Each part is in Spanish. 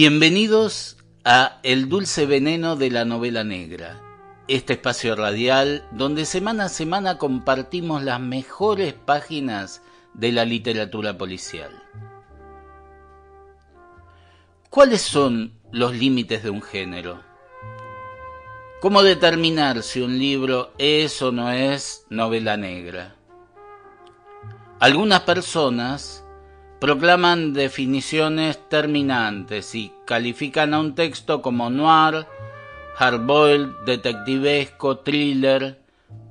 Bienvenidos a El dulce veneno de la novela negra, este espacio radial donde semana a semana compartimos las mejores páginas de la literatura policial. ¿Cuáles son los límites de un género? ¿Cómo determinar si un libro es o no es novela negra? Algunas personas proclaman definiciones terminantes y califican a un texto como noir, hardboiled, detectivesco, thriller,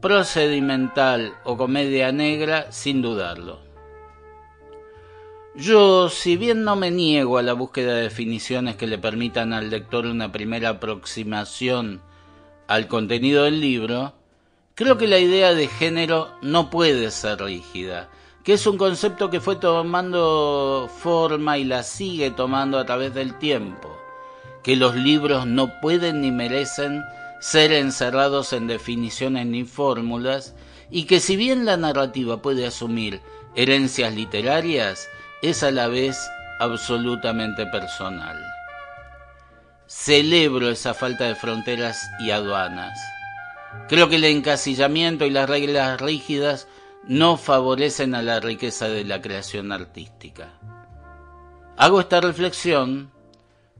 procedimental o comedia negra sin dudarlo. Yo, si bien no me niego a la búsqueda de definiciones que le permitan al lector una primera aproximación al contenido del libro, creo que la idea de género no puede ser rígida, que es un concepto que fue tomando forma y la sigue tomando a través del tiempo, que los libros no pueden ni merecen ser encerrados en definiciones ni fórmulas, y que si bien la narrativa puede asumir herencias literarias, es a la vez absolutamente personal. Celebro esa falta de fronteras y aduanas. Creo que el encasillamiento y las reglas rígidas no favorecen a la riqueza de la creación artística. Hago esta reflexión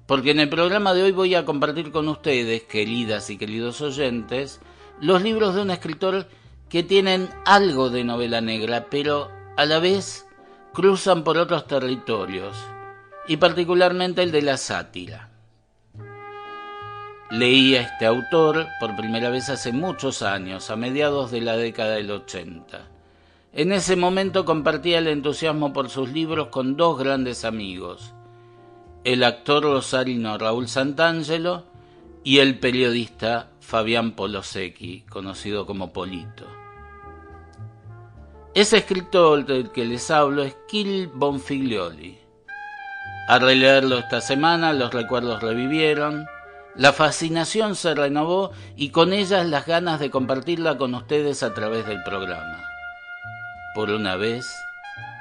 porque en el programa de hoy voy a compartir con ustedes, queridas y queridos oyentes, los libros de un escritor que tienen algo de novela negra, pero a la vez cruzan por otros territorios, y particularmente el de la sátira. Leí a este autor por primera vez hace muchos años, a mediados de la década del 80. En ese momento compartía el entusiasmo por sus libros con dos grandes amigos, el actor rosarino Raúl Santangelo y el periodista Fabián Polosecchi, conocido como Polito. Ese escritor del que les hablo es Kil Bonfiglioli. Al releerlo esta semana, los recuerdos revivieron, la fascinación se renovó y con ellas las ganas de compartirla con ustedes a través del programa. Por una vez,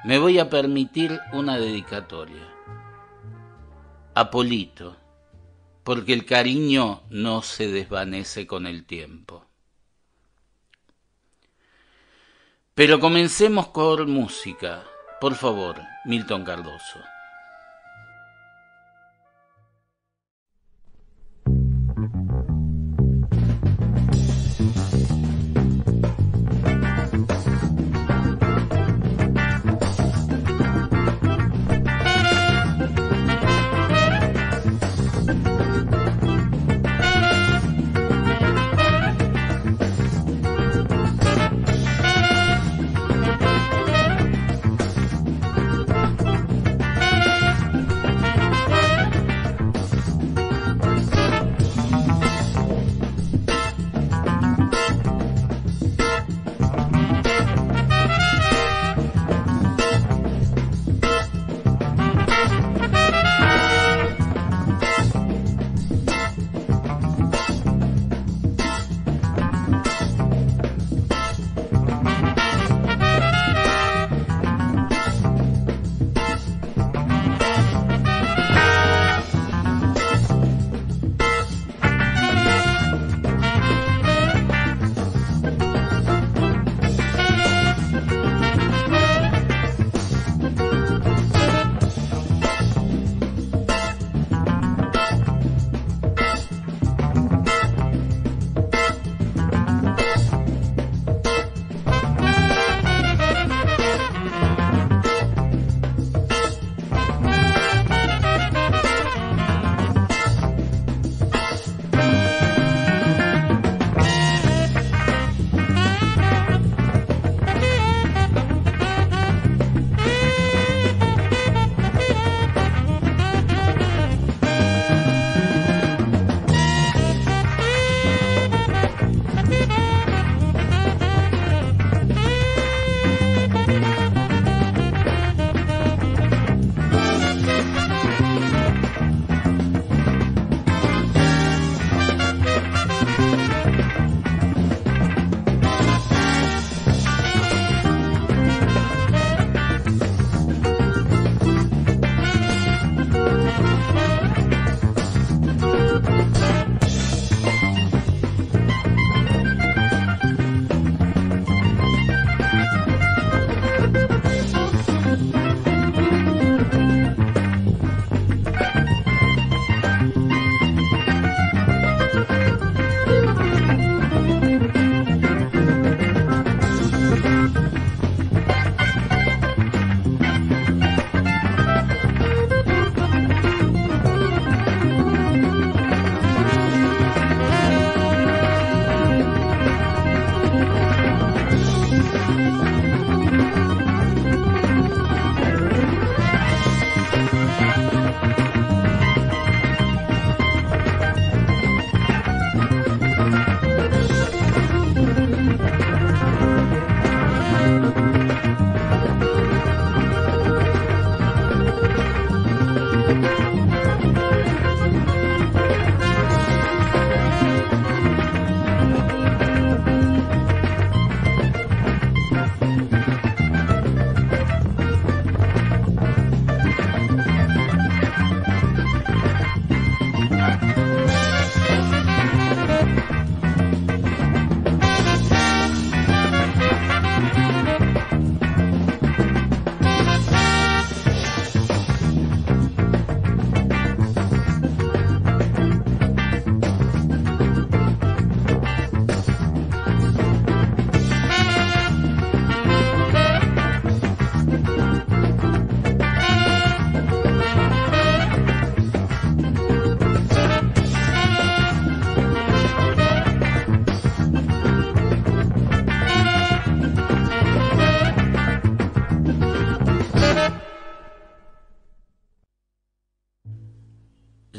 me voy a permitir una dedicatoria. Apolito, porque el cariño no se desvanece con el tiempo. Pero comencemos con música. Por favor, Milton Cardoso.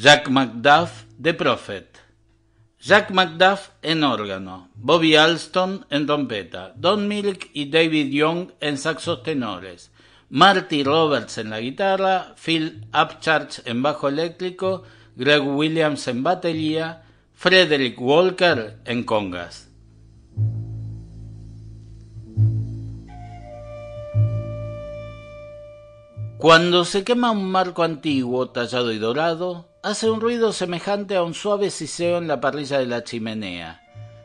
Jack Macduff de Prophet, Jack Macduff en órgano, Bobby Alston en trompeta, Don Milk y David Young en saxos tenores, Marty Roberts en la guitarra, Phil Upchurch en bajo eléctrico, Greg Williams en batería, Frederick Walker en congas. Cuando se quema un marco antiguo tallado y dorado, hace un ruido semejante a un suave siseo en la parrilla de la chimenea,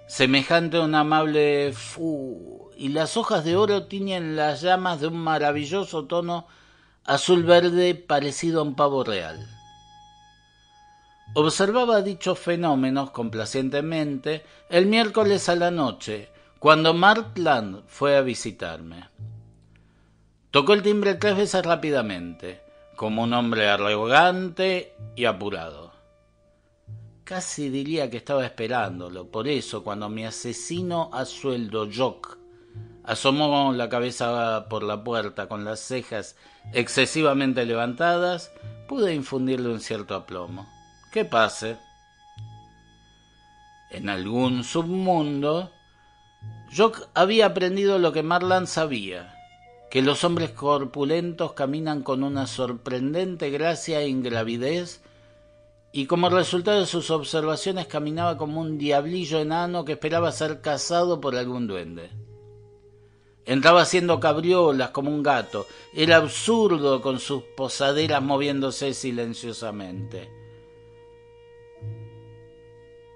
semejante a un amable fu, y las hojas de oro tiñen las llamas de un maravilloso tono azul verde parecido a un pavo real. Observaba dichos fenómenos complacientemente el miércoles a la noche, cuando Martland fue a visitarme. Tocó el timbre tres veces rápidamente, como un hombre arrogante y apurado. Casi diría que estaba esperándolo, por eso cuando mi asesino a sueldo Jock asomó la cabeza por la puerta con las cejas excesivamente levantadas, pude infundirle un cierto aplomo. ¿Qué pase? En algún submundo, Jock había aprendido lo que Marlan sabía, que los hombres corpulentos caminan con una sorprendente gracia e ingravidez, y como resultado de sus observaciones caminaba como un diablillo enano que esperaba ser cazado por algún duende. Entraba haciendo cabriolas como un gato, era absurdo con sus posaderas moviéndose silenciosamente.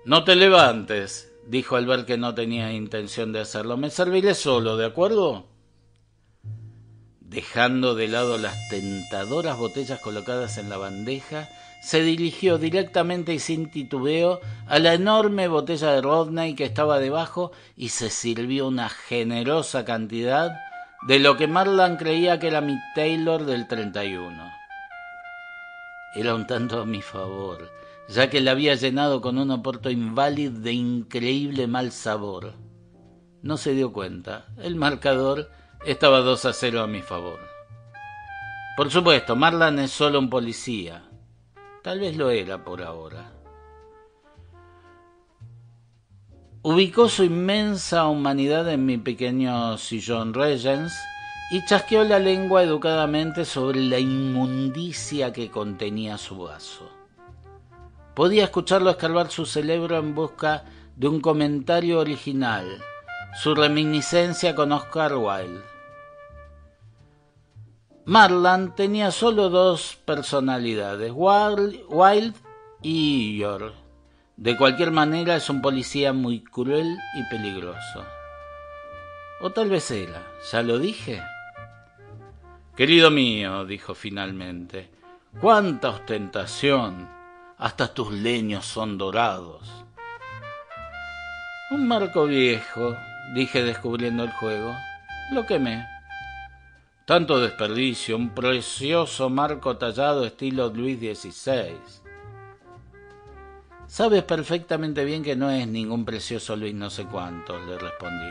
No te levantes, dijo al ver que no tenía intención de hacerlo. Me serviré solo, ¿de acuerdo? Dejando de lado las tentadoras botellas colocadas en la bandeja, se dirigió directamente y sin titubeo a la enorme botella de Rodney que estaba debajo y se sirvió una generosa cantidad de lo que Marlan creía que era mi Taylor del 31. Era un tanto a mi favor, ya que la había llenado con un oporto inválido de increíble mal sabor. No se dio cuenta. El marcador estaba 2 a 0 a mi favor. Por supuesto, Marlan es solo un policía. Tal vez lo era por ahora. Ubicó su inmensa humanidad en mi pequeño sillón Regents y chasqueó la lengua educadamente sobre la inmundicia que contenía su vaso. Podía escucharlo escarbar su cerebro en busca de un comentario original, su reminiscencia con Oscar Wilde Marlan tenía solo dos personalidades, Wild y Eeyore. De cualquier manera es un policía muy cruel y peligroso. O tal vez era, ya lo dije. Querido mío, dijo finalmente, cuánta ostentación. Hasta tus leños son dorados. Un marco viejo, dije descubriendo el juego. Lo quemé. Tanto desperdicio, un precioso marco tallado estilo Luis XVI. Sabes perfectamente bien que no es ningún precioso Luis no sé cuánto, le respondí.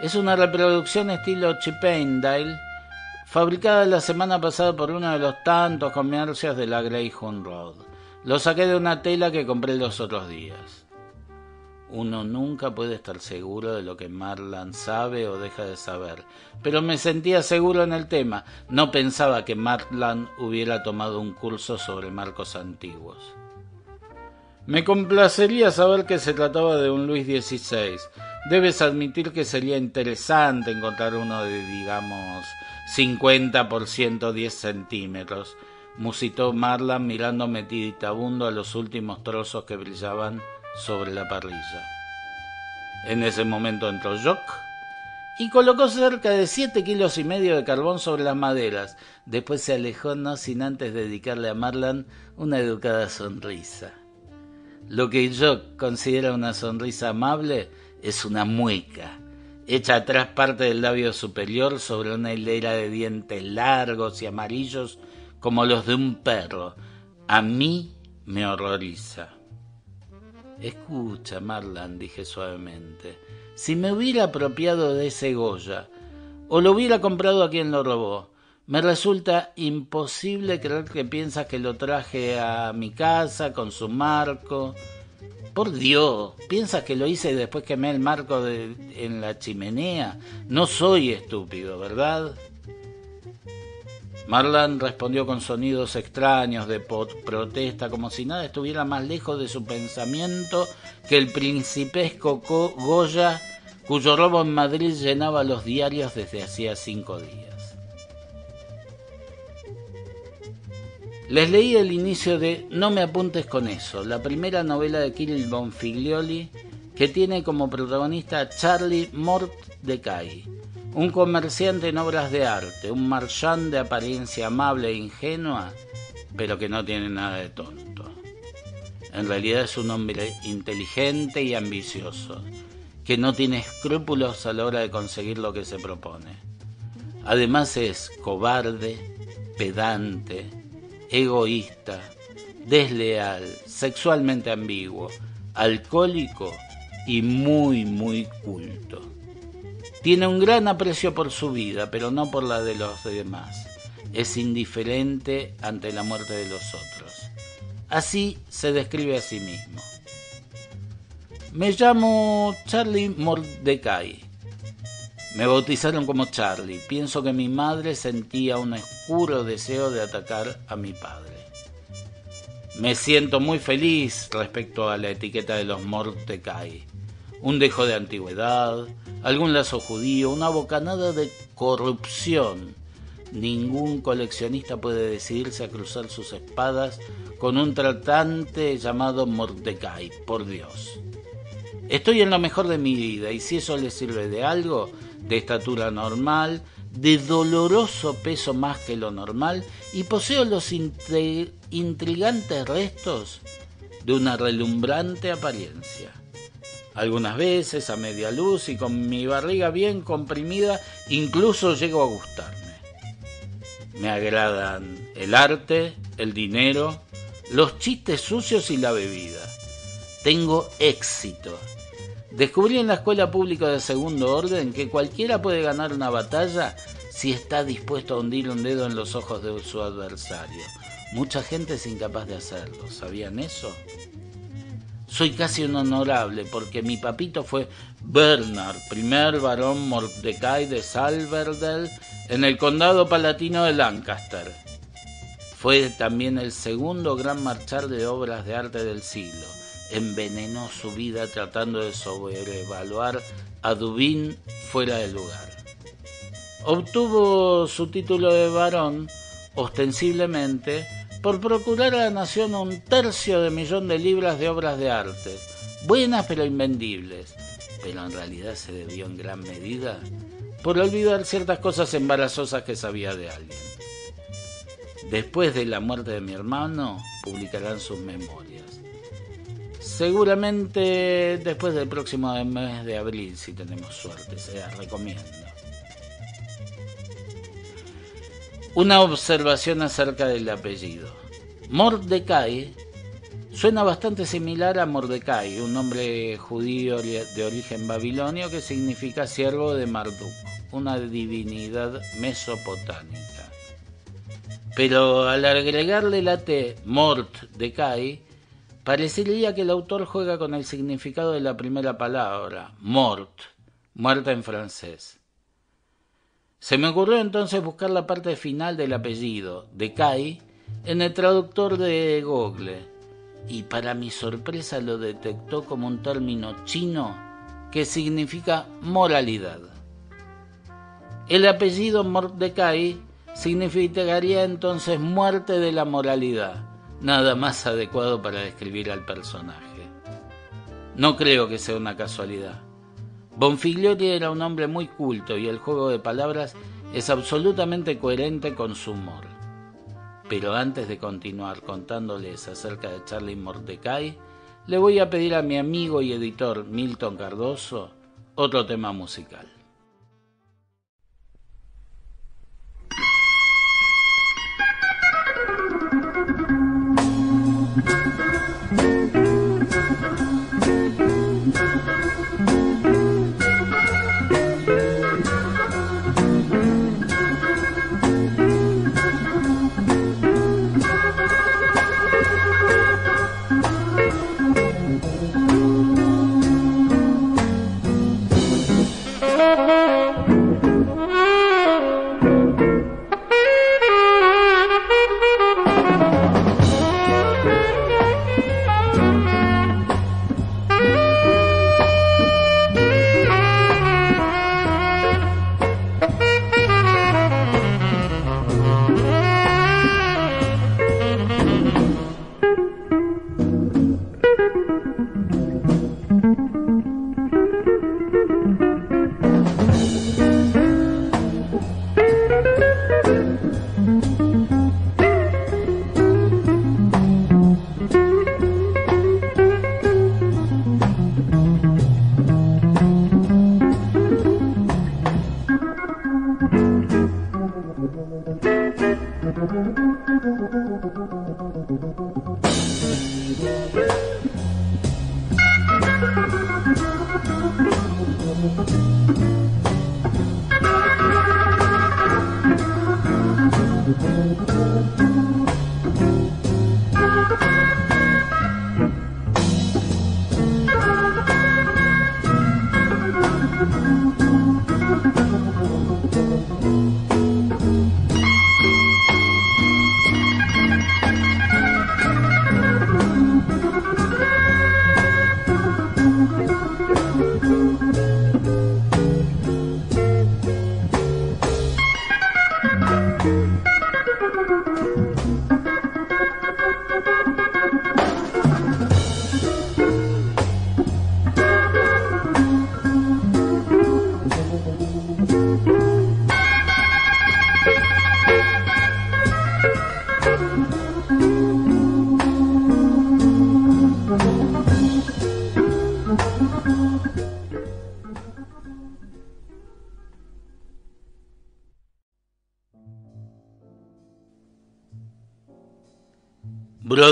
Es una reproducción estilo Chippendale, fabricada la semana pasada por uno de los tantos comercios de la Greyhound Road. Lo saqué de una tela que compré los otros días. Uno nunca puede estar seguro de lo que Marlan sabe o deja de saber, pero me sentía seguro en el tema. No pensaba que Marlan hubiera tomado un curso sobre marcos antiguos. Me complacería saber que se trataba de un Luis XVI. Debes admitir que sería interesante encontrar uno de, digamos, 50 por 110 centímetros, musitó Marlan mirando meditabundo a los últimos trozos que brillaban sobre la parrilla. En ese momento entró Jock y colocó cerca de siete kilos y medio de carbón sobre las maderas. Después se alejó no sin antes dedicarle a Marlan una educada sonrisa. Lo que Jock considera una sonrisa amable es una mueca, hecha atrás parte del labio superior sobre una hilera de dientes largos y amarillos como los de un perro. A mí me horroriza. Escucha, Marlan, dije suavemente, si me hubiera apropiado de ese Goya, o lo hubiera comprado a quien lo robó, Me resulta imposible creer que piensas que lo traje a mi casa con su marco. Por Dios, ¿piensas que lo hice después que me el marco de, en la chimenea? No soy estúpido, ¿verdad? Marlan respondió con sonidos extraños de protesta, como si nada estuviera más lejos de su pensamiento que el principesco Goya, cuyo robo en Madrid llenaba los diarios desde hacía cinco días. Les leí el inicio de No me apuntes con eso, la primera novela de Kirill Bonfiglioli, que tiene como protagonista a Charlie Mort de un comerciante en obras de arte, un marchand de apariencia amable e ingenua, pero que no tiene nada de tonto. En realidad es un hombre inteligente y ambicioso, que no tiene escrúpulos a la hora de conseguir lo que se propone. Además es cobarde, pedante, egoísta, desleal, sexualmente ambiguo, alcohólico y muy, muy culto. Tiene un gran aprecio por su vida, pero no por la de los demás. Es indiferente ante la muerte de los otros. Así se describe a sí mismo. Me llamo Charlie Mordecai. Me bautizaron como Charlie. Pienso que mi madre sentía un oscuro deseo de atacar a mi padre. Me siento muy feliz respecto a la etiqueta de los Mordecai. Un dejo de antigüedad, algún lazo judío, una bocanada de corrupción. Ningún coleccionista puede decidirse a cruzar sus espadas con un tratante llamado Mordecai, por Dios. Estoy en lo mejor de mi vida y si eso le sirve de algo, de estatura normal, de doloroso peso más que lo normal y poseo los intrigantes restos de una relumbrante apariencia algunas veces a media luz y con mi barriga bien comprimida incluso llego a gustarme. Me agradan el arte, el dinero, los chistes sucios y la bebida. Tengo éxito. Descubrí en la escuela pública de segundo orden que cualquiera puede ganar una batalla si está dispuesto a hundir un dedo en los ojos de su adversario. Mucha gente es incapaz de hacerlo. ¿Sabían eso? Soy casi un honorable porque mi papito fue Bernard, primer varón Mordecai de Salverdell en el condado palatino de Lancaster. Fue también el segundo gran marchar de obras de arte del siglo. Envenenó su vida tratando de sobrevaluar a Dubín fuera de lugar. Obtuvo su título de varón ostensiblemente por procurar a la nación un tercio de millón de libras de obras de arte, buenas pero invendibles, pero en realidad se debió en gran medida por olvidar ciertas cosas embarazosas que sabía de alguien. Después de la muerte de mi hermano, publicarán sus memorias. Seguramente después del próximo mes de abril, si tenemos suerte, se las recomiendo. Una observación acerca del apellido. Mordecai suena bastante similar a Mordecai, un nombre judío de origen babilonio que significa siervo de Marduk, una divinidad mesopotámica. Pero al agregarle la T, Mordecai, parecería que el autor juega con el significado de la primera palabra, mort, muerta en francés. Se me ocurrió entonces buscar la parte final del apellido, de Kai, en el traductor de Google, y para mi sorpresa lo detectó como un término chino que significa moralidad. El apellido Mordecai significaría entonces muerte de la moralidad, nada más adecuado para describir al personaje. No creo que sea una casualidad. Bonfigliori era un hombre muy culto y el juego de palabras es absolutamente coherente con su humor. Pero antes de continuar contándoles acerca de Charlie Mordecai, le voy a pedir a mi amigo y editor Milton Cardoso otro tema musical.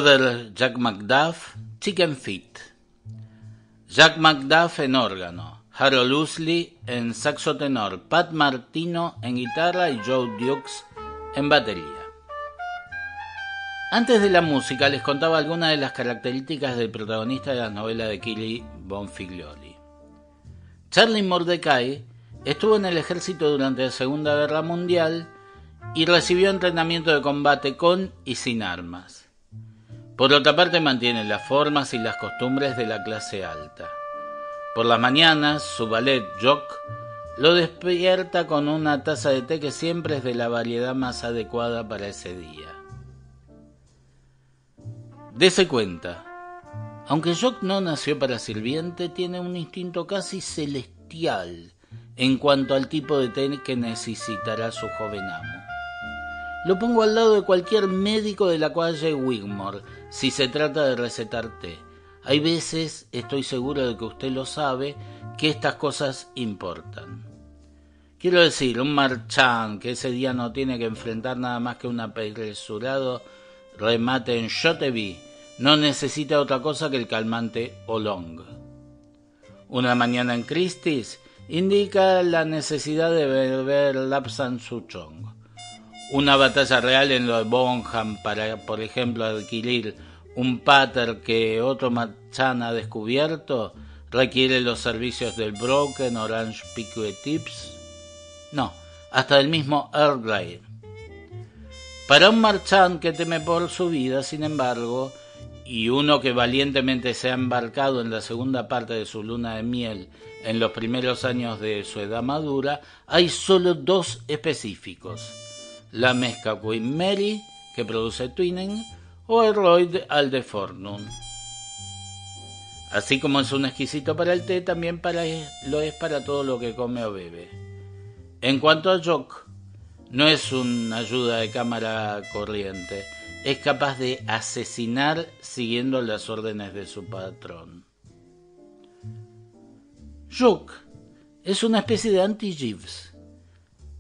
Jack McDuff, Chicken Feet. Jack McDuff en órgano, Harold Usley en saxo tenor, Pat Martino en guitarra y Joe Dukes en batería. Antes de la música les contaba algunas de las características del protagonista de la novela de Killy Bonfiglioli. Charlie Mordecai estuvo en el ejército durante la Segunda Guerra Mundial y recibió entrenamiento de combate con y sin armas. Por otra parte mantiene las formas y las costumbres de la clase alta. Por las mañanas, su ballet Jock lo despierta con una taza de té que siempre es de la variedad más adecuada para ese día. Dese cuenta, aunque Jock no nació para sirviente, tiene un instinto casi celestial en cuanto al tipo de té que necesitará su joven amo. Lo pongo al lado de cualquier médico de la calle Wigmore si se trata de recetar té. Hay veces, estoy seguro de que usted lo sabe, que estas cosas importan. Quiero decir, un marchand que ese día no tiene que enfrentar nada más que un apresurado remate en Shotevi, no necesita otra cosa que el calmante Olong. Una mañana en Christie's indica la necesidad de beber Lapsan Suchong una batalla real en lo de Bonham para, por ejemplo, adquirir un pater que otro Machan ha descubierto requiere los servicios del Broken Orange Pique Tips? No, hasta del mismo Earl. Para un marchand que teme por su vida, sin embargo, y uno que valientemente se ha embarcado en la segunda parte de su luna de miel en los primeros años de su edad madura, hay solo dos específicos la mezcla Queen Mary, que produce Twinning, o el Royd Aldefornum. Así como es un exquisito para el té, también para, lo es para todo lo que come o bebe. En cuanto a Jock, no es una ayuda de cámara corriente, es capaz de asesinar siguiendo las órdenes de su patrón. Jock es una especie de anti-Jeeves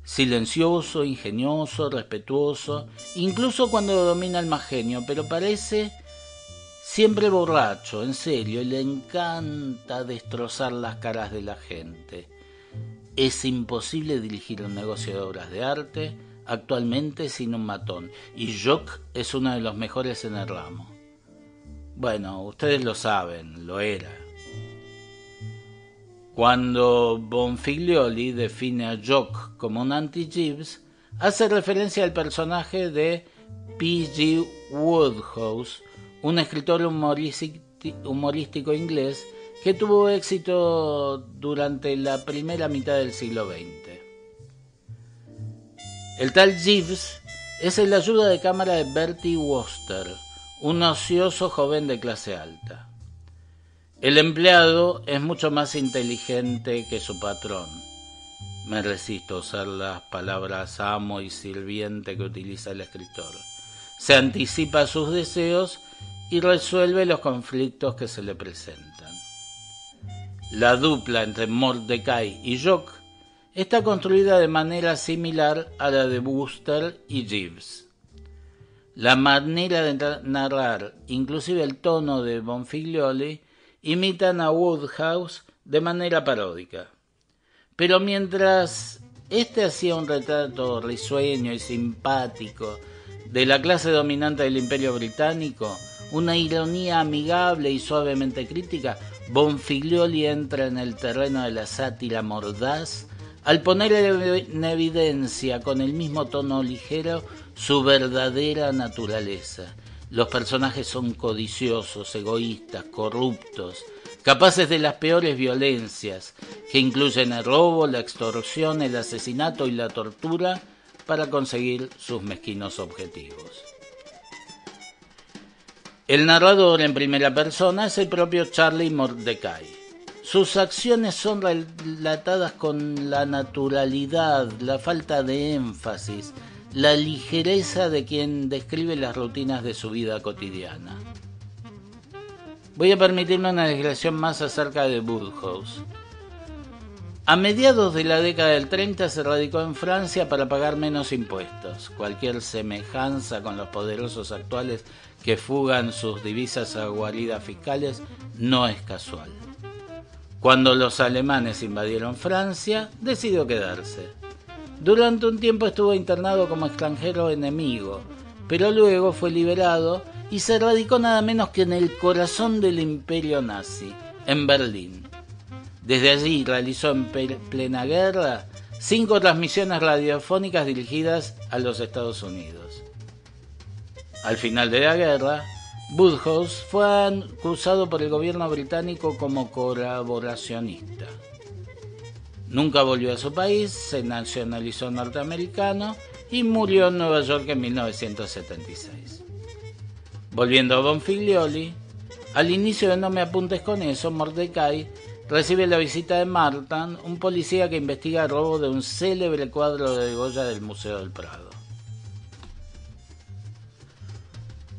silencioso, ingenioso, respetuoso, incluso cuando domina el más genio, pero parece siempre borracho, en serio, y le encanta destrozar las caras de la gente. Es imposible dirigir un negocio de obras de arte actualmente sin un matón, y Jock es uno de los mejores en el ramo. Bueno, ustedes lo saben, lo era. Cuando Bonfiglioli define a Jock como un anti-Jeeves, hace referencia al personaje de P.G. Woodhouse, un escritor humorístico inglés que tuvo éxito durante la primera mitad del siglo XX. El tal Jeeves es el ayuda de cámara de Bertie Wooster, un ocioso joven de clase alta. El empleado es mucho más inteligente que su patrón. Me resisto a usar las palabras amo y sirviente que utiliza el escritor. Se anticipa sus deseos y resuelve los conflictos que se le presentan. La dupla entre Mordecai y Jock está construida de manera similar a la de Booster y Jeeves. La manera de narrar, inclusive el tono de Bonfiglioli, imitan a Woodhouse de manera paródica. Pero mientras este hacía un retrato risueño y simpático de la clase dominante del imperio británico, una ironía amigable y suavemente crítica, Bonfiglioli entra en el terreno de la sátira mordaz al poner en evidencia con el mismo tono ligero su verdadera naturaleza. Los personajes son codiciosos, egoístas, corruptos, capaces de las peores violencias, que incluyen el robo, la extorsión, el asesinato y la tortura para conseguir sus mezquinos objetivos. El narrador en primera persona es el propio Charlie Mordecai. Sus acciones son relatadas con la naturalidad, la falta de énfasis, la ligereza de quien describe las rutinas de su vida cotidiana. Voy a permitirme una digresión más acerca de Woodhouse. A mediados de la década del 30 se radicó en Francia para pagar menos impuestos. Cualquier semejanza con los poderosos actuales que fugan sus divisas a guaridas fiscales no es casual. Cuando los alemanes invadieron Francia, decidió quedarse. Durante un tiempo estuvo internado como extranjero enemigo, pero luego fue liberado y se radicó nada menos que en el corazón del imperio nazi, en Berlín. Desde allí realizó en plena guerra cinco transmisiones radiofónicas dirigidas a los Estados Unidos. Al final de la guerra, Woodhouse fue acusado por el gobierno británico como colaboracionista. Nunca volvió a su país, se nacionalizó norteamericano y murió en Nueva York en 1976. Volviendo a Bonfiglioli, al inicio de No me apuntes con eso, Mordecai recibe la visita de Martin, un policía que investiga el robo de un célebre cuadro de Goya del Museo del Prado.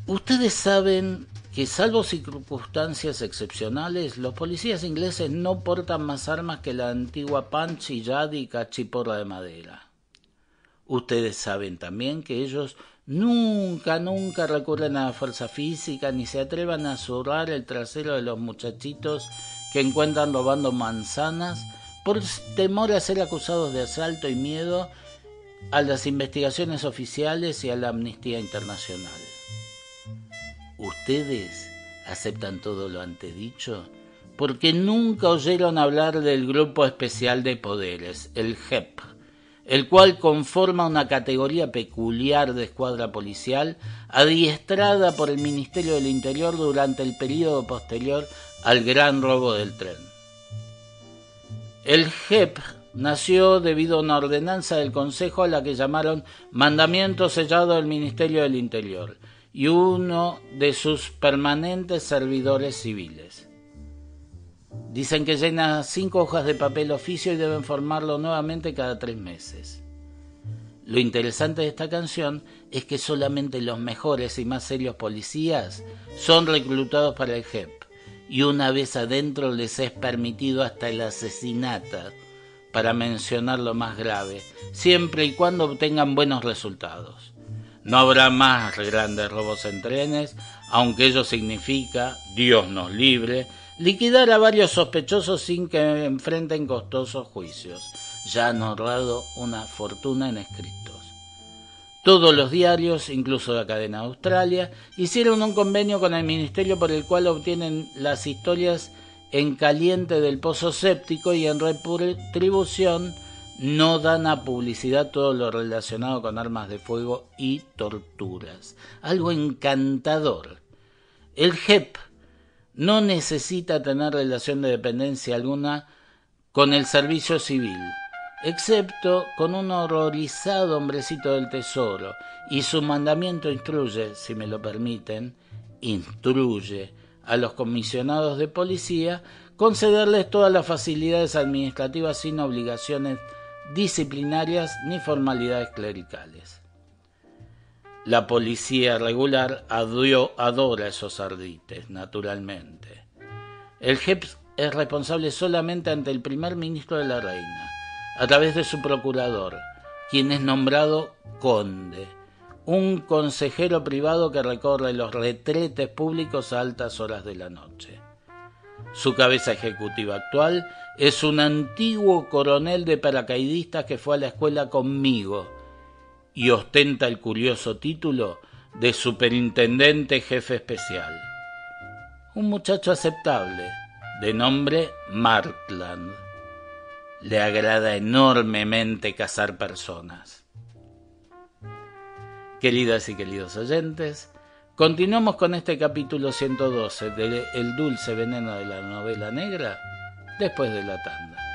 Ustedes saben que salvo circunstancias excepcionales, los policías ingleses no portan más armas que la antigua pancha y yadi y cachiporra de madera. Ustedes saben también que ellos Nunca, nunca recurren a la fuerza física ni se atrevan a zurrar el trasero de los muchachitos que encuentran robando manzanas por temor a ser acusados de asalto y miedo a las investigaciones oficiales y a la amnistía internacional. Ustedes aceptan todo lo antedicho porque nunca oyeron hablar del Grupo Especial de Poderes, el GEP el cual conforma una categoría peculiar de escuadra policial adiestrada por el Ministerio del Interior durante el periodo posterior al gran robo del tren. El GEP nació debido a una ordenanza del Consejo a la que llamaron Mandamiento Sellado del Ministerio del Interior y uno de sus permanentes servidores civiles. Dicen que llena cinco hojas de papel oficio y deben formarlo nuevamente cada tres meses. Lo interesante de esta canción es que solamente los mejores y más serios policías son reclutados para el JEP y una vez adentro les es permitido hasta el asesinato, para mencionar lo más grave, siempre y cuando obtengan buenos resultados. No habrá más grandes robos en trenes, aunque ello significa, Dios nos libre, liquidar a varios sospechosos sin que enfrenten costosos juicios. Ya han ahorrado una fortuna en escritos. Todos los diarios, incluso la cadena Australia, hicieron un convenio con el ministerio por el cual obtienen las historias en caliente del pozo séptico y en retribución no dan a publicidad todo lo relacionado con armas de fuego y torturas. Algo encantador. El JEP, no necesita tener relación de dependencia alguna con el servicio civil, excepto con un horrorizado hombrecito del tesoro, y su mandamiento instruye, si me lo permiten, instruye a los comisionados de policía concederles todas las facilidades administrativas sin obligaciones disciplinarias ni formalidades clericales. La policía regular adora esos ardites, naturalmente. El jefe es responsable solamente ante el primer ministro de la reina, a través de su procurador, quien es nombrado conde, un consejero privado que recorre los retretes públicos a altas horas de la noche. Su cabeza ejecutiva actual es un antiguo coronel de paracaidistas que fue a la escuela conmigo y ostenta el curioso título de superintendente jefe especial. Un muchacho aceptable, de nombre Martland. Le agrada enormemente cazar personas. Queridas y queridos oyentes, continuamos con este capítulo 112 de El dulce veneno de la novela negra después de la tanda.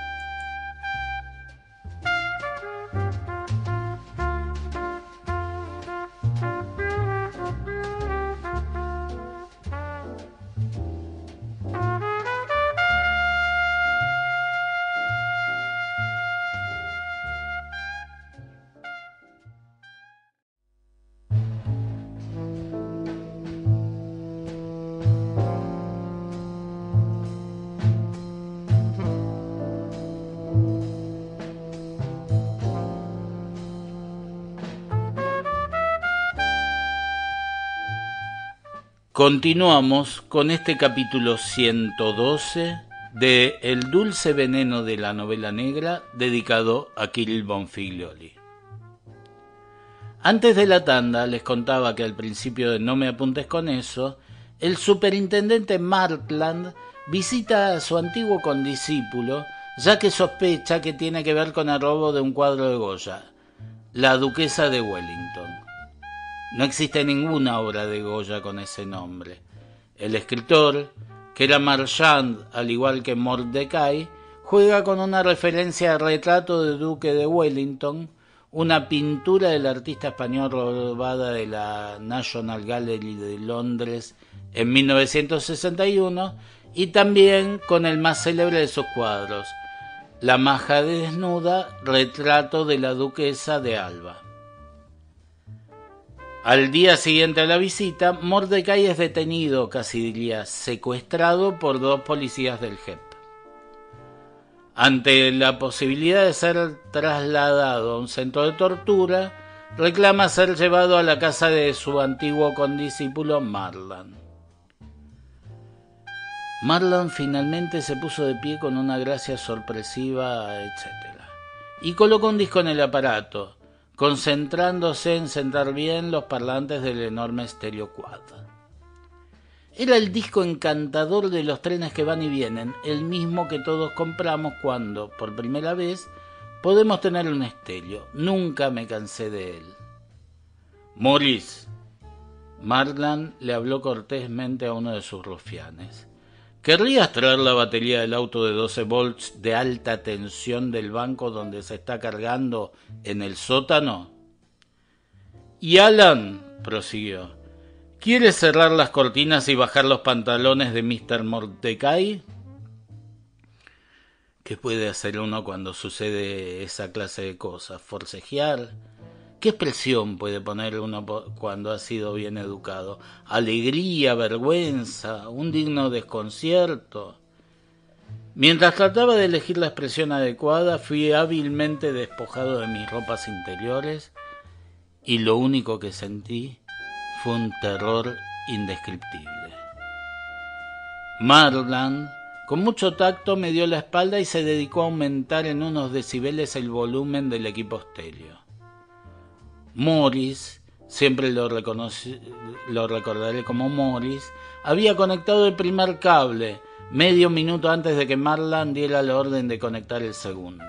Continuamos con este capítulo 112 de El dulce veneno de la novela negra dedicado a Kirill Bonfiglioli. Antes de la tanda les contaba que al principio de No me apuntes con eso, el superintendente Markland visita a su antiguo condiscípulo ya que sospecha que tiene que ver con el robo de un cuadro de Goya, la duquesa de Wellington. No existe ninguna obra de Goya con ese nombre. El escritor, que era Marchand al igual que Mordecai, juega con una referencia al retrato de Duque de Wellington, una pintura del artista español robada de la National Gallery de Londres en 1961 y también con el más célebre de sus cuadros, La maja desnuda, retrato de la duquesa de Alba. Al día siguiente a la visita, Mordecai es detenido, casi diría secuestrado por dos policías del JEP. Ante la posibilidad de ser trasladado a un centro de tortura, reclama ser llevado a la casa de su antiguo condiscípulo Marlan. Marlan finalmente se puso de pie con una gracia sorpresiva, etc. Y colocó un disco en el aparato, concentrándose en sentar bien los parlantes del enorme estéreo quad. Era el disco encantador de los trenes que van y vienen, el mismo que todos compramos cuando, por primera vez, podemos tener un estéreo. Nunca me cansé de él. Maurice. Marlan le habló cortésmente a uno de sus rufianes. ¿Querrías traer la batería del auto de 12 volts de alta tensión del banco donde se está cargando en el sótano? Y Alan, prosiguió, ¿quieres cerrar las cortinas y bajar los pantalones de Mr. Mordecai? ¿Qué puede hacer uno cuando sucede esa clase de cosas? ¿Forcejear? ¿Qué expresión puede poner uno cuando ha sido bien educado? Alegría, vergüenza, un digno desconcierto. Mientras trataba de elegir la expresión adecuada, fui hábilmente despojado de mis ropas interiores y lo único que sentí fue un terror indescriptible. Marland, con mucho tacto, me dio la espalda y se dedicó a aumentar en unos decibeles el volumen del equipo estéreo. Morris, siempre lo, recordaré como Morris, había conectado el primer cable medio minuto antes de que Marlan diera la orden de conectar el segundo.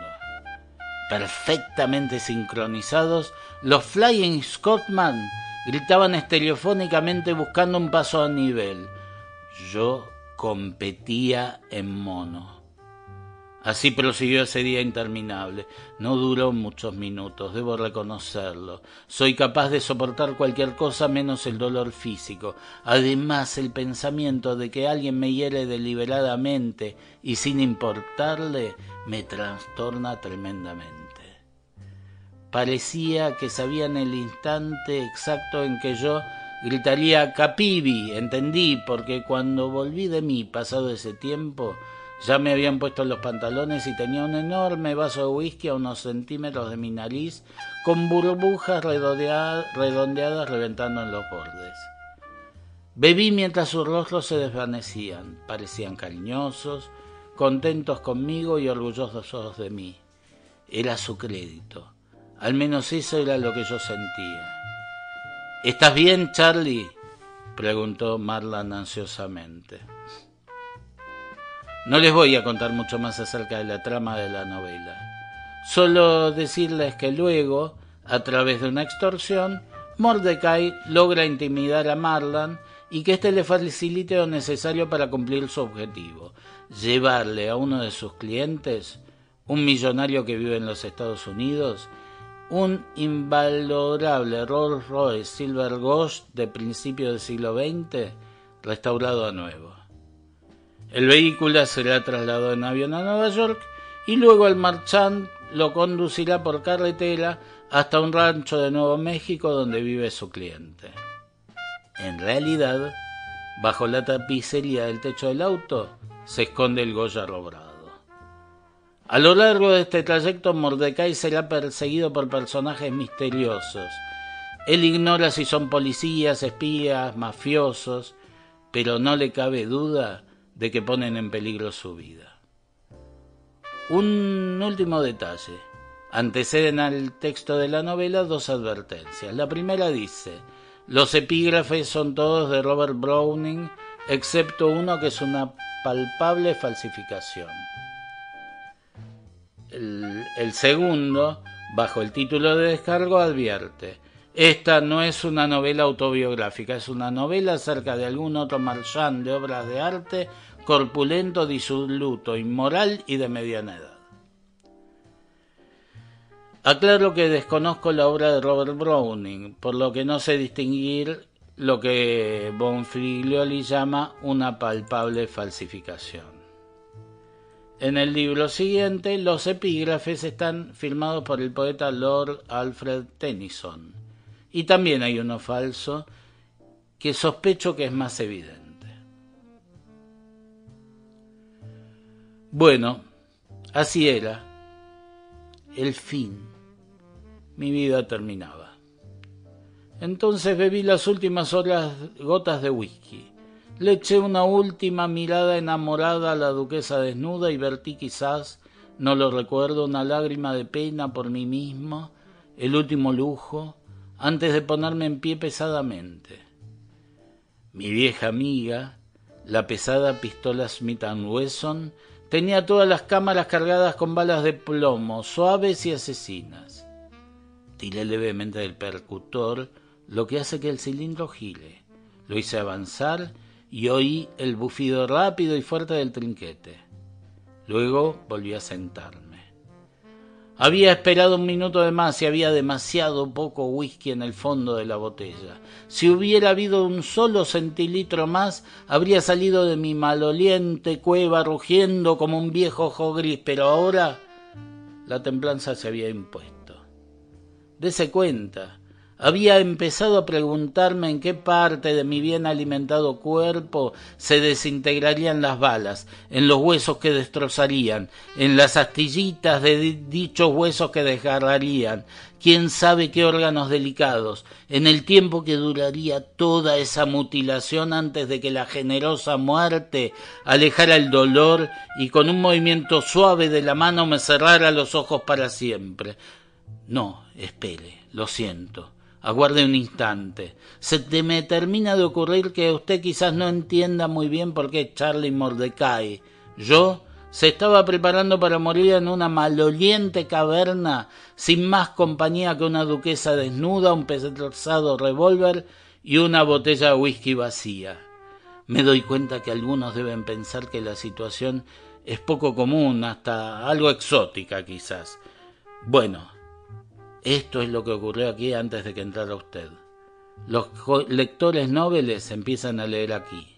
Perfectamente sincronizados, los Flying Scotsman gritaban estereofónicamente buscando un paso a nivel. Yo competía en mono. Así prosiguió ese día interminable. No duró muchos minutos, debo reconocerlo. Soy capaz de soportar cualquier cosa menos el dolor físico. Además, el pensamiento de que alguien me hiere deliberadamente y sin importarle me trastorna tremendamente. Parecía que sabía en el instante exacto en que yo gritaría Capibi, entendí, porque cuando volví de mí pasado ese tiempo, ya me habían puesto los pantalones y tenía un enorme vaso de whisky a unos centímetros de mi nariz, con burbujas redondeadas, reventando en los bordes. Bebí mientras sus rostros se desvanecían, parecían cariñosos, contentos conmigo y orgullosos de mí. Era su crédito. Al menos eso era lo que yo sentía. ¿Estás bien, Charlie? preguntó Marlan ansiosamente. No les voy a contar mucho más acerca de la trama de la novela. Solo decirles que luego, a través de una extorsión, Mordecai logra intimidar a Marlan y que éste le facilite lo necesario para cumplir su objetivo, llevarle a uno de sus clientes, un millonario que vive en los Estados Unidos, un invalorable Rolls Royce Silver Ghost de principio del siglo XX, restaurado a nuevo. El vehículo será trasladado en avión a Nueva York y luego el marchand lo conducirá por carretera hasta un rancho de Nuevo México donde vive su cliente. En realidad, bajo la tapicería del techo del auto se esconde el Goya robrado. A lo largo de este trayecto, Mordecai será perseguido por personajes misteriosos. Él ignora si son policías, espías, mafiosos, pero no le cabe duda de que ponen en peligro su vida. Un último detalle. Anteceden al texto de la novela dos advertencias. La primera dice, los epígrafes son todos de Robert Browning, excepto uno que es una palpable falsificación. El, segundo, bajo el título de descargo, advierte, esta no es una novela autobiográfica, es una novela acerca de algún otro marchand de obras de arte corpulento, disoluto, inmoral y de mediana edad. Aclaro que desconozco la obra de Robert Browning, por lo que no sé distinguir lo que Bonfiglioli llama una palpable falsificación. En el libro siguiente, los epígrafes están firmados por el poeta Lord Alfred Tennyson, y también hay uno falso que sospecho que es más evidente. Bueno, así era el fin mi vida terminaba. Entonces bebí las últimas horas gotas de whisky. Le eché una última mirada enamorada a la duquesa desnuda y vertí quizás, no lo recuerdo, una lágrima de pena por mí mismo, el último lujo, antes de ponerme en pie pesadamente. Mi vieja amiga, la pesada pistola Smith Wesson, tenía todas las cámaras cargadas con balas de plomo, suaves y asesinas tiré levemente del percutor, lo que hace que el cilindro gire. Lo hice avanzar y oí el bufido rápido y fuerte del trinquete. Luego volví a sentarme. Había esperado un minuto de más y había demasiado poco whisky en el fondo de la botella. Si hubiera habido un solo centilitro más, habría salido de mi maloliente cueva rugiendo como un viejo ojo gris, pero ahora la templanza se había impuesto. Dese cuenta. Había empezado a preguntarme en qué parte de mi bien alimentado cuerpo se desintegrarían las balas, en los huesos que destrozarían, en las astillitas de dichos huesos que desgarrarían, quién sabe qué órganos delicados, en el tiempo que duraría toda esa mutilación antes de que la generosa muerte alejara el dolor y con un movimiento suave de la mano me cerrara los ojos para siempre. No, espere, lo siento. Aguarde un instante. Se me termina de ocurrir que usted quizás no entienda muy bien por qué Charlie Mordecai. Yo se estaba preparando para morir en una maloliente caverna sin más compañía que una duquesa desnuda, un pesado revólver y una botella de whisky vacía. Me doy cuenta que algunos deben pensar que la situación es poco común, hasta algo exótica quizás. Bueno, esto es lo que ocurrió aquí antes de que entrara usted. Los lectores nobles empiezan a leer aquí.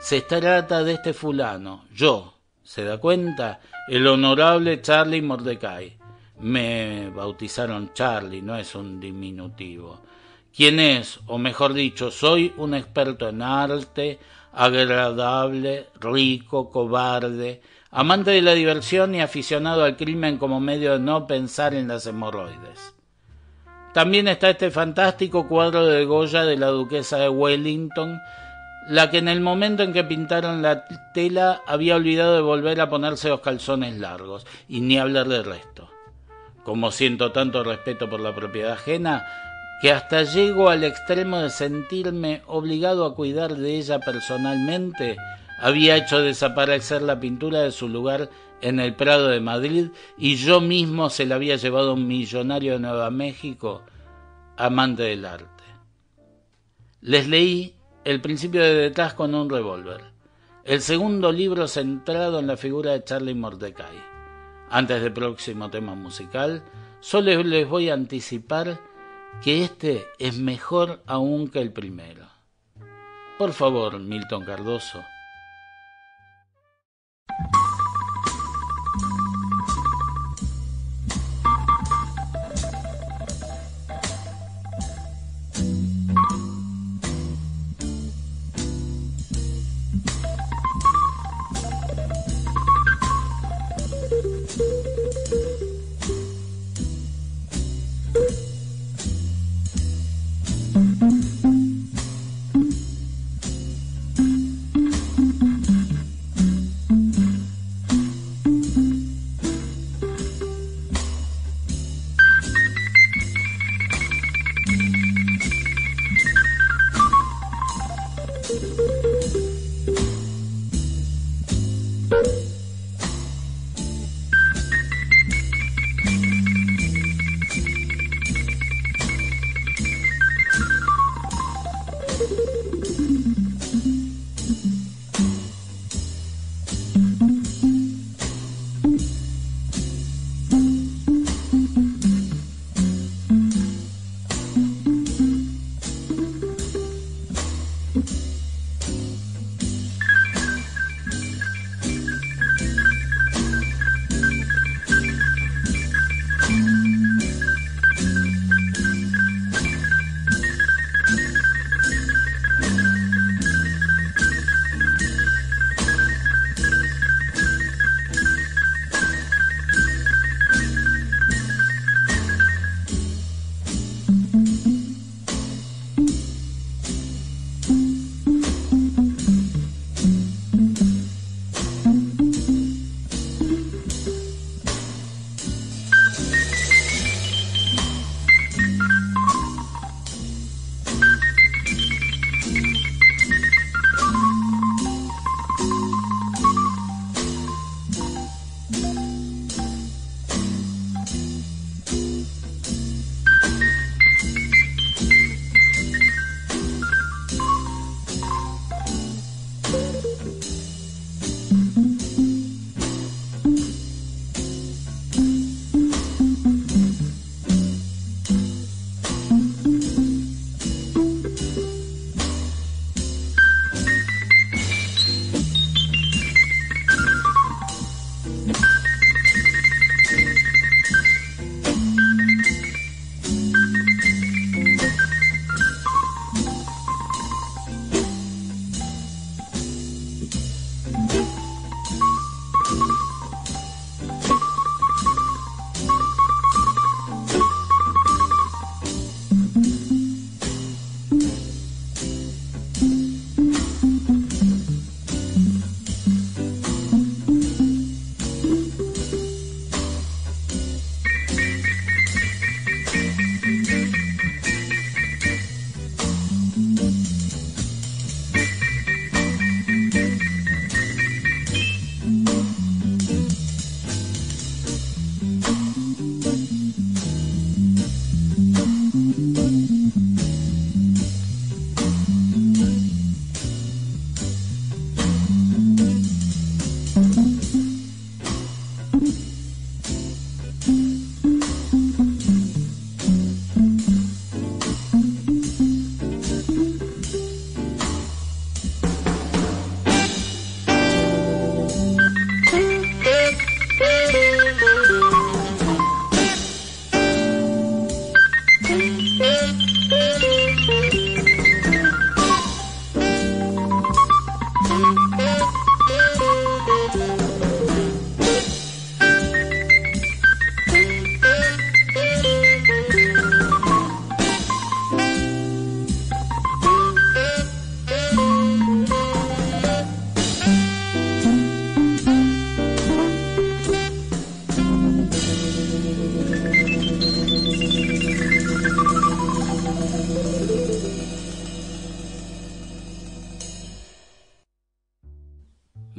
Se trata de este fulano, yo, ¿se da cuenta? El honorable Charlie Mordecai. Me bautizaron Charlie, no es un diminutivo. ¿Quién es? O mejor dicho, soy un experto en arte, agradable, rico, cobarde, amante de la diversión y aficionado al crimen como medio de no pensar en las hemorroides. También está este fantástico cuadro de Goya de la duquesa de Wellington, la que en el momento en que pintaron la tela había olvidado de volver a ponerse los calzones largos, y ni hablar del resto. Como siento tanto respeto por la propiedad ajena, que hasta llego al extremo de sentirme obligado a cuidar de ella personalmente, había hecho desaparecer la pintura de su lugar en el Prado de Madrid y yo mismo se la había llevado a un millonario de Nueva México, amante del arte. Les leí El principio de detrás con un revólver, el segundo libro centrado en la figura de Charlie Mordecai. Antes del próximo tema musical, solo les voy a anticipar que este es mejor aún que el primero. Por favor, Milton Cardoso,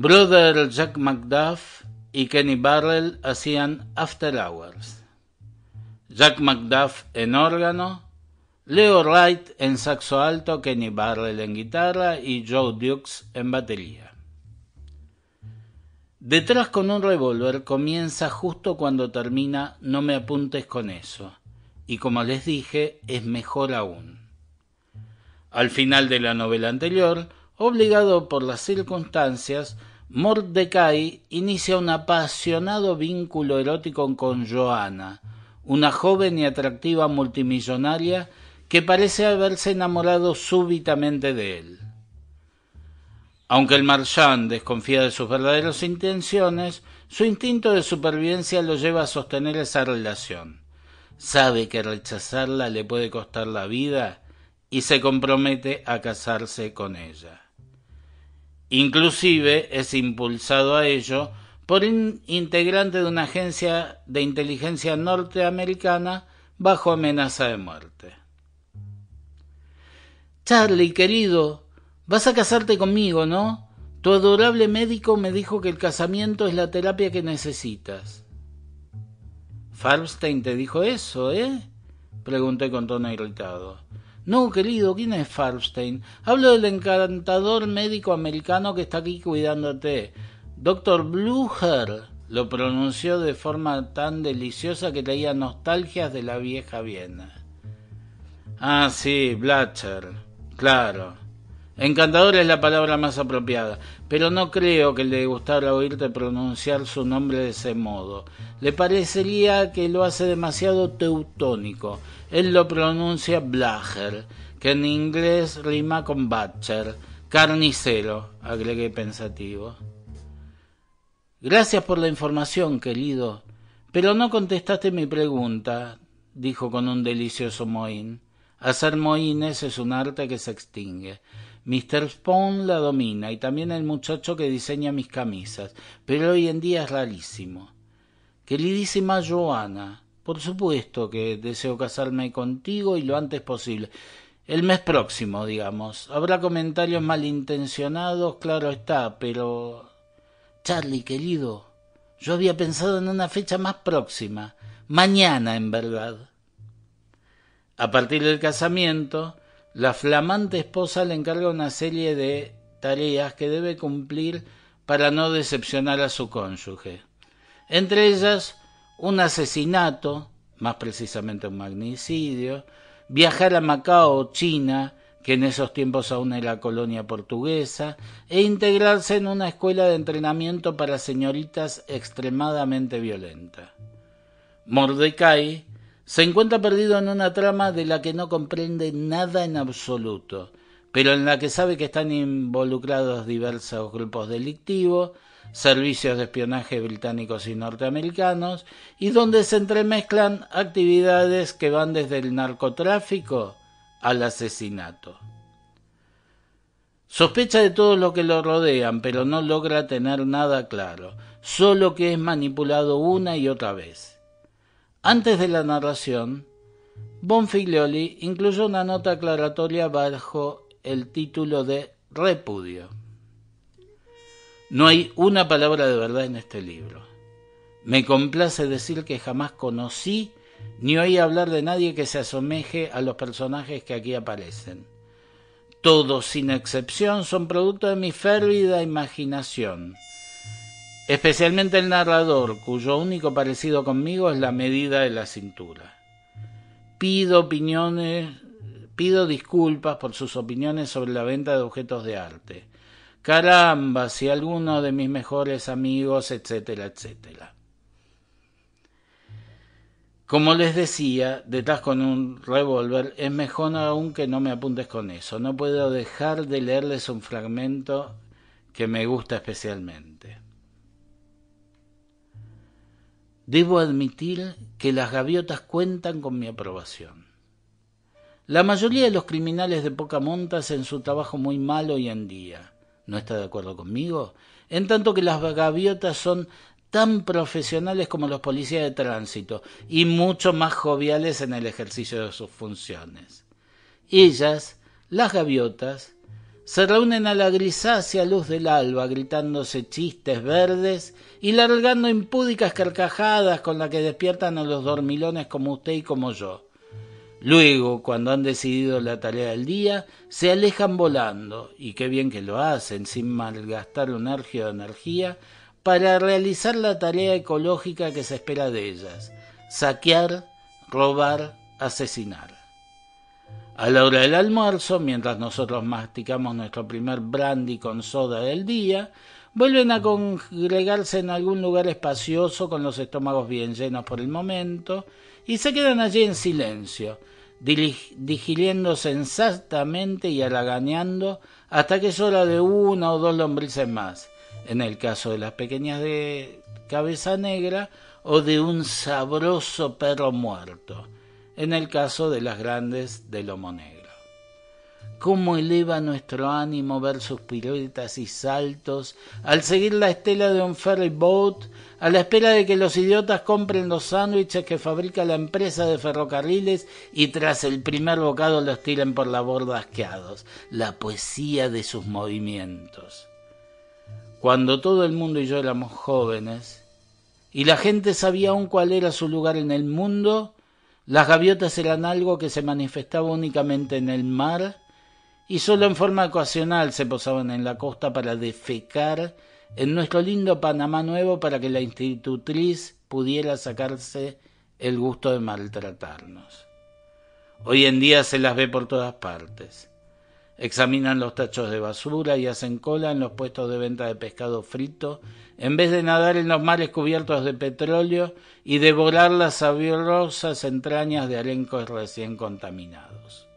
Brother Jack McDuff y Kenny Barrell hacían After Hours. Jack McDuff en órgano, Leo Wright en saxo alto, Kenny Barrell en guitarra y Joe Dukes en batería. Detrás con un revólver comienza justo cuando termina No me apuntes con eso, y como les dije, es mejor aún. Al final de la novela anterior, obligado por las circunstancias, Mordecai inicia un apasionado vínculo erótico con Joanna, una joven y atractiva multimillonaria que parece haberse enamorado súbitamente de él. Aunque el marchand desconfía de sus verdaderas intenciones, su instinto de supervivencia lo lleva a sostener esa relación. Sabe que rechazarla le puede costar la vida y se compromete a casarse con ella. Inclusive es impulsado a ello por un integrante de una agencia de inteligencia norteamericana bajo amenaza de muerte. Charlie, querido, vas a casarte conmigo, ¿no? Tu adorable médico me dijo que el casamiento es la terapia que necesitas. Farbstein te dijo eso, ¿eh? Pregunté con tono irritado. No, querido, ¿quién es Farbstein? Hablo del encantador médico americano que está aquí cuidándote. Doctor Blucher lo pronunció de forma tan deliciosa que traía nostalgias de la vieja Viena. Ah, sí, Blacher. Claro. Encantador es la palabra más apropiada, pero no creo que le gustara oírte pronunciar su nombre de ese modo. Le parecería que lo hace demasiado teutónico. Él lo pronuncia Blacher, que en inglés rima con Butcher. Carnicero, agregué pensativo. Gracias por la información, querido. Pero no contestaste mi pregunta, dijo con un delicioso mohín. Hacer moines es un arte que se extingue. Mr. Spawn la domina y también el muchacho que diseña mis camisas, pero hoy en día es rarísimo. Queridísima Joana, por supuesto que deseo casarme contigo y lo antes posible. El mes próximo, digamos. Habrá comentarios malintencionados, claro está, pero... Charlie, querido, yo había pensado en una fecha más próxima. Mañana, en verdad. A partir del casamiento, la flamante esposa le encarga una serie de tareas que debe cumplir para no decepcionar a su cónyuge. Entre ellas, un asesinato, más precisamente un magnicidio, viajar a Macao, China, que en esos tiempos aún era colonia portuguesa, e integrarse en una escuela de entrenamiento para señoritas extremadamente violenta. Mordecai se encuentra perdido en una trama de la que no comprende nada en absoluto, pero en la que sabe que están involucrados diversos grupos delictivos, servicios de espionaje británicos y norteamericanos, y donde se entremezclan actividades que van desde el narcotráfico al asesinato. Sospecha de todo lo que lo rodean, pero no logra tener nada claro, solo que es manipulado una y otra vez. Antes de la narración, Bonfiglioli incluyó una nota aclaratoria bajo el título de Repudio. No hay una palabra de verdad en este libro. Me complace decir que jamás conocí ni oí hablar de nadie que se asemeje a los personajes que aquí aparecen. Todos, sin excepción, son producto de mi férvida imaginación especialmente el narrador, cuyo único parecido conmigo es la medida de la cintura. Pido opiniones, pido disculpas por sus opiniones sobre la venta de objetos de arte. Caramba, si alguno de mis mejores amigos, etcétera, etcétera. Como les decía, detrás con un revólver es mejor aún que no me apuntes con eso. No puedo dejar de leerles un fragmento que me gusta especialmente. Debo admitir que las gaviotas cuentan con mi aprobación. La mayoría de los criminales de poca monta hacen su trabajo muy mal hoy en día. ¿No está de acuerdo conmigo? En tanto que las gaviotas son tan profesionales como los policías de tránsito y mucho más joviales en el ejercicio de sus funciones. Ellas, las gaviotas, se reúnen a la grisácea luz del alba, gritándose chistes verdes y largando impúdicas carcajadas con las que despiertan a los dormilones como usted y como yo. Luego, cuando han decidido la tarea del día, se alejan volando, y qué bien que lo hacen, sin malgastar energía o energía, para realizar la tarea ecológica que se espera de ellas, saquear, robar, asesinar. A la hora del almuerzo, mientras nosotros masticamos nuestro primer brandy con soda del día, vuelven a congregarse en algún lugar espacioso con los estómagos bien llenos por el momento y se quedan allí en silencio, digiriendo sensatamente y halaganeando hasta que es hora de una o dos lombrices más, en el caso de las pequeñas de cabeza negra o de un sabroso perro muerto en el caso de las grandes de lomo negro. Cómo eleva nuestro ánimo ver sus piruetas y saltos al seguir la estela de un ferry boat a la espera de que los idiotas compren los sándwiches que fabrica la empresa de ferrocarriles y tras el primer bocado los tiren por la borda asqueados. La poesía de sus movimientos. Cuando todo el mundo y yo éramos jóvenes y la gente sabía aún cuál era su lugar en el mundo, las gaviotas eran algo que se manifestaba únicamente en el mar y solo en forma ocasional se posaban en la costa para defecar en nuestro lindo Panamá Nuevo para que la institutriz pudiera sacarse el gusto de maltratarnos. Hoy en día se las ve por todas partes. Examinan los tachos de basura y hacen cola en los puestos de venta de pescado frito en vez de nadar en los mares cubiertos de petróleo y devorar las sabiosas entrañas de alencos recién contaminados.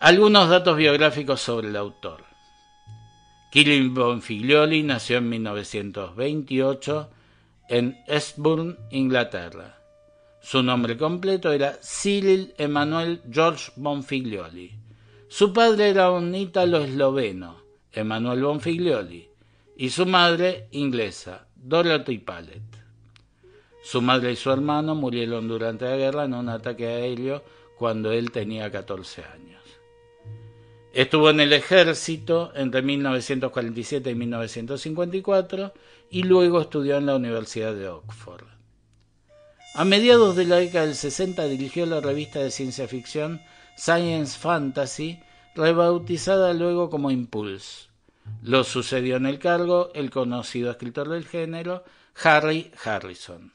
Algunos datos biográficos sobre el autor. Killing Bonfiglioli nació en 1928 en Eastbourne, Inglaterra. Su nombre completo era Cyril Emanuel George Bonfiglioli. Su padre era un ítalo esloveno, Emanuel Bonfiglioli, y su madre inglesa, Dorothy Pallet. Su madre y su hermano murieron durante la guerra en un ataque aéreo cuando él tenía 14 años. Estuvo en el ejército entre 1947 y 1954 y luego estudió en la Universidad de Oxford. A mediados de la década del 60 dirigió la revista de ciencia ficción Science Fantasy, rebautizada luego como Impulse lo sucedió en el cargo el conocido escritor del género Harry Harrison.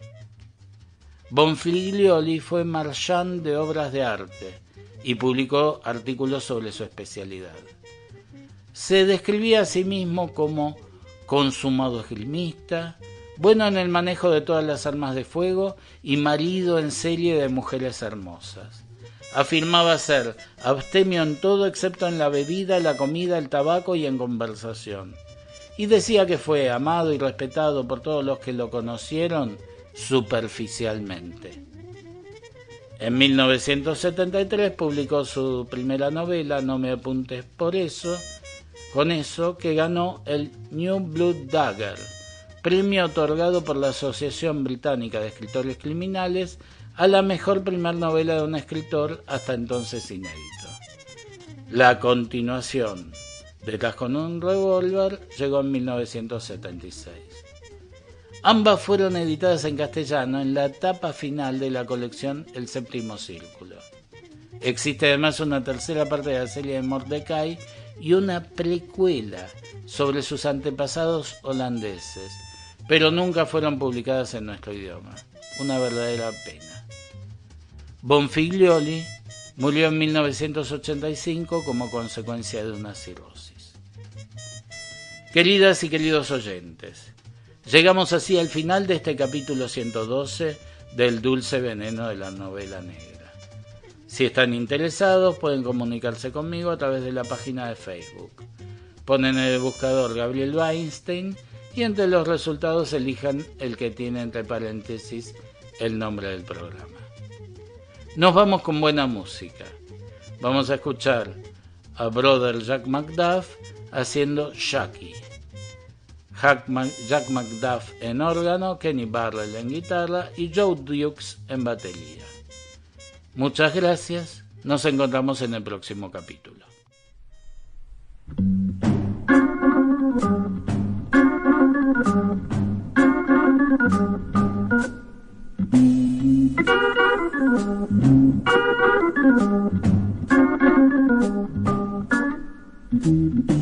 Bonfiglioli fue marchand de obras de arte y publicó artículos sobre su especialidad. Se describía a sí mismo como consumado esgrimista, bueno en el manejo de todas las armas de fuego y marido en serie de mujeres hermosas. Afirmaba ser abstemio en todo excepto en la bebida, la comida, el tabaco y en conversación. Y decía que fue amado y respetado por todos los que lo conocieron superficialmente. En 1973 publicó su primera novela, No me apuntes por eso, con eso que ganó el New Blood Dagger, premio otorgado por la Asociación Británica de Escritores Criminales a la mejor primer novela de un escritor hasta entonces inédito. La continuación, Detrás con un revólver, llegó en 1976. Ambas fueron editadas en castellano en la etapa final de la colección El Séptimo Círculo. Existe además una tercera parte de la serie de Mordecai y una precuela sobre sus antepasados holandeses, pero nunca fueron publicadas en nuestro idioma. Una verdadera pena. Bonfiglioli murió en 1985 como consecuencia de una cirrosis. Queridas y queridos oyentes, llegamos así al final de este capítulo 112 del dulce veneno de la novela negra. Si están interesados pueden comunicarse conmigo a través de la página de Facebook. Ponen en el buscador Gabriel Weinstein y entre los resultados elijan el que tiene entre paréntesis el nombre del programa. Nos vamos con buena música. Vamos a escuchar a Brother Jack McDuff haciendo Jackie. Jack, McDuff en órgano, Kenny Barrell en guitarra y Joe Dukes en batería. Muchas gracias, nos encontramos en el próximo capítulo. Mm-hmm.